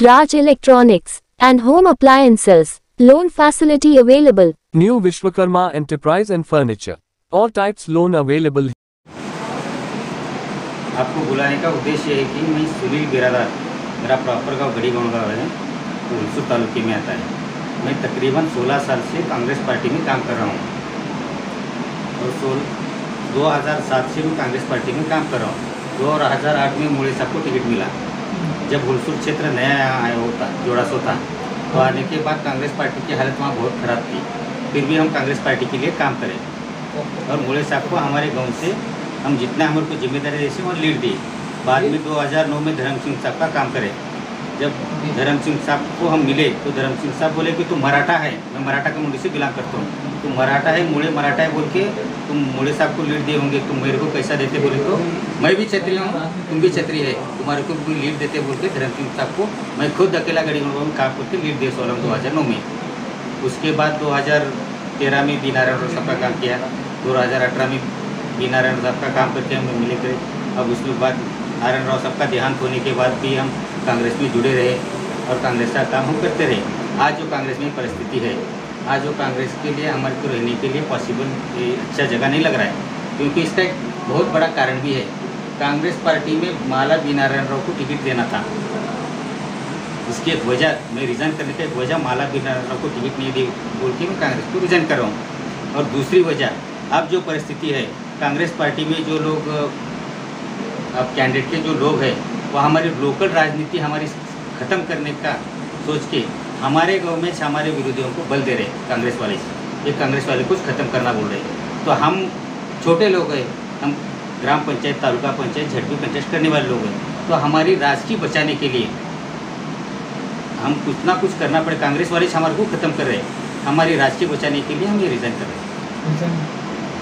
Raj Electronics and Home Appliances. Loan facility available. New Vishwakarma Enterprise and Furniture. All types loan available. आपको बुलाने का उद्देश्य है कि मैं सुनील बिरादार मेरा प्रॉपर गाँव गढ़ी गाँव का है तो हुलसूर तालुके में आता है मैं तकरीबन 16 साल से कांग्रेस पार्टी में काम कर रहा हूँ और सोल 2007 से मैं कांग्रेस पार्टी में काम कर रहा हूँ दो हज़ार आठ में मुड़े साहब को टिकट मिला जब हुलसूर क्षेत्र नया आया होता जोड़ा सोता तो आने के बाद कांग्रेस पार्टी की हालत वहाँ बहुत ख़राब थी। फिर भी हम कांग्रेस पार्टी के लिए काम करें। और मुड़े साहब को हमारे गाँव से हम जितना हमारे को ज़िम्मेदारी सकें और लीड दी। बाद में 2009 में धर्म सिंह साहब का काम करे। जब धर्म सिंह साहब को हम मिले तो धर्म सिंह साहब बोले कि तुम मराठा है, मैं मराठा कम्युनिटी से बिलोंग करता हूँ। तुम मराठा है मुड़े मराठा है बोल के तुम मुड़े साहब को लीड दिए होंगे, तुम मेरे को कैसा देते बोले तो। मैं भी क्षत्रिय हूँ, तुम भी क्षत्रिय है, तुम्हारे को भी लीड देते बोल के धर्म सिंह साहब को मैं खुद अकेला गड़ी में काम करके लीड दे सोलह दो हज़ार नौ में। उसके बाद दो हज़ार तेरह में बी नारायण साहब का काम किया, दो हज़ार अठारह में बी नारायण साहब का काम करके हम मिले थे। अब उसके बाद नारायण राव साहब का देहांत होने के बाद भी हम कांग्रेस में जुड़े रहे और कांग्रेस का काम हम करते रहे। आज जो कांग्रेस में परिस्थिति है, आज जो कांग्रेस के लिए, हमारे को रहने के लिए पॉसिबल अच्छा जगह नहीं लग रहा है, क्योंकि इसका एक बहुत बड़ा कारण भी है। कांग्रेस पार्टी में माला बी नारायण राव को टिकट देना था। इसकी एक वजह, मैं रिज़ाइन करने का एक वजह माला बी नारायण राव को टिकट नहीं दी, बोल के मैं कांग्रेस को रिज़ाइन कर रहा हूँ। और दूसरी वजह, अब जो परिस्थिति है, कांग्रेस पार्टी में जो लोग अब कैंडिडेट के जो लोग हैं वो हमारी लोकल राजनीति हमारी ख़त्म करने का सोच के हमारे गाँव में हमारे विरोधियों को बल दे रहे कांग्रेस वाले ये कांग्रेस वाले कुछ ख़त्म करना बोल रहे तो हम छोटे लोग हैं हम ग्राम पंचायत तालुका पंचायत झटपी पंचायत करने वाले लोग हैं। तो हमारी राजकीय बचाने के लिए हम कुछ ना कुछ करना पड़े कांग्रेस वाले हमारे को ख़त्म कर रहे हैं। हमारी राजकीय बचाने के लिए हम ये रिज़ाइन कर रहे हैं।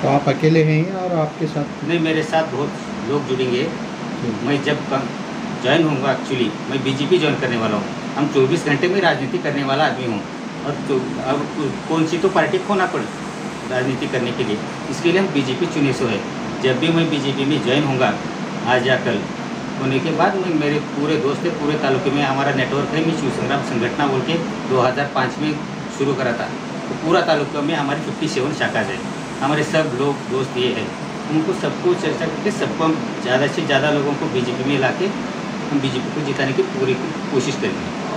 तो आप अकेले हैं और आपके साथ? नहीं मेरे साथ बहुत लोग जुड़ेंगे। मैं जब ज्वाइन होऊँगा एक्चुअली मैं बीजेपी ज्वाइन करने वाला हूँ। हम 24 घंटे में राजनीति करने वाला आदमी हूँ। और तो अब कौन सी तो पार्टी खोना पड़े, राजनीति करने के लिए। इसके लिए हम बीजेपी चुने सो है। जब भी मैं बीजेपी में ज्वाइन होऊँगा, आज या कल, होने के बाद मैं, मेरे पूरे दोस्त है, पूरे तालुके में हमारा नेटवर्क है मैं शिव संग्राम संगठना बोल के 2005 में शुरू करा था। तो पूरा तालुका में हमारी 57 शाखा है। हमारे सब लोग, दोस्त ये है। उनको सबको चर्चा करके सबको हम ज़्यादा से ज़्यादा लोगों को बीजेपी में ला के हम बीजेपी को जिताने की पूरी कोशिश करेंगे